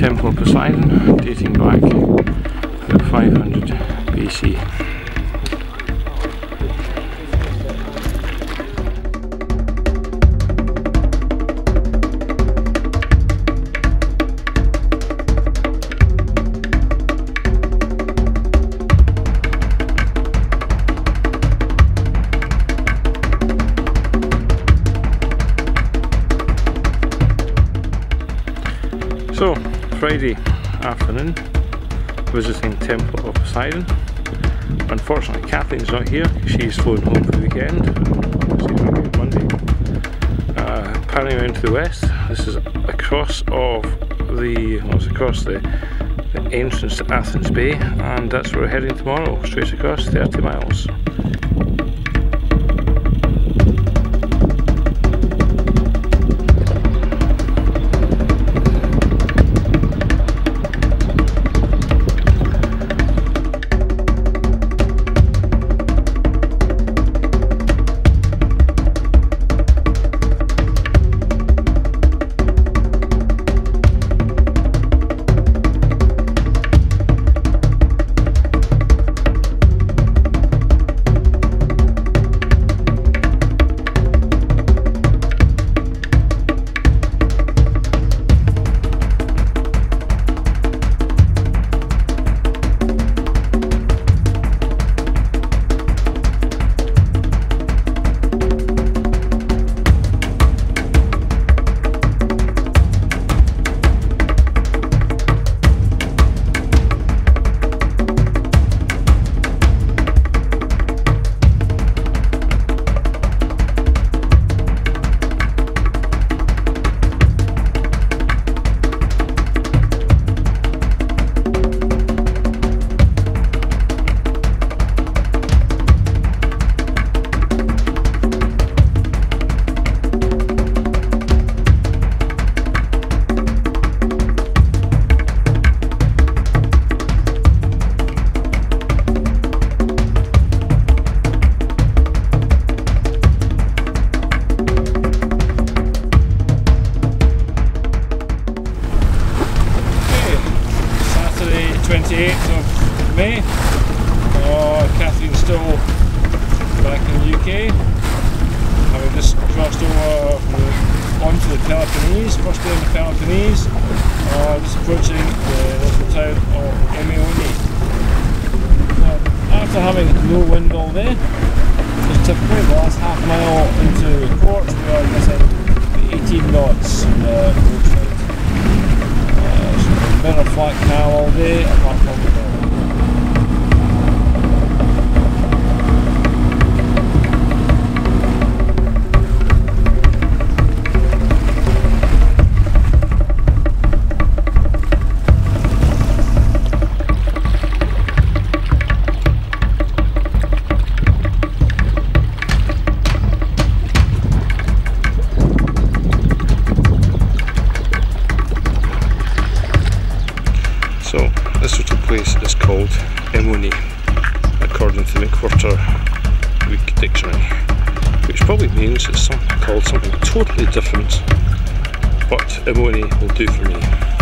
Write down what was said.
Temple of Poseidon dating back to 500 BC. So, Friday afternoon, visiting Temple of Poseidon. Unfortunately, Kathleen's not here. She's flown home for the weekend. Monday. Uh, panning around to the west. This is across of the, it's across the, the entrance to Athens Bay, and that's where we're heading tomorrow, straight across 30 miles. First day in Peloponnese, uh, just approaching the little town of Ermioni. Uh, after having no wind all day, just typically the last half mile into the port, we are missing 18 knots in the boat ride. Uh, so been a flat canal all day, apart from place is called Emoni, according to the McWhirter Greek Dictionary, which probably means it's some, called something totally different, but Emoni will do for me.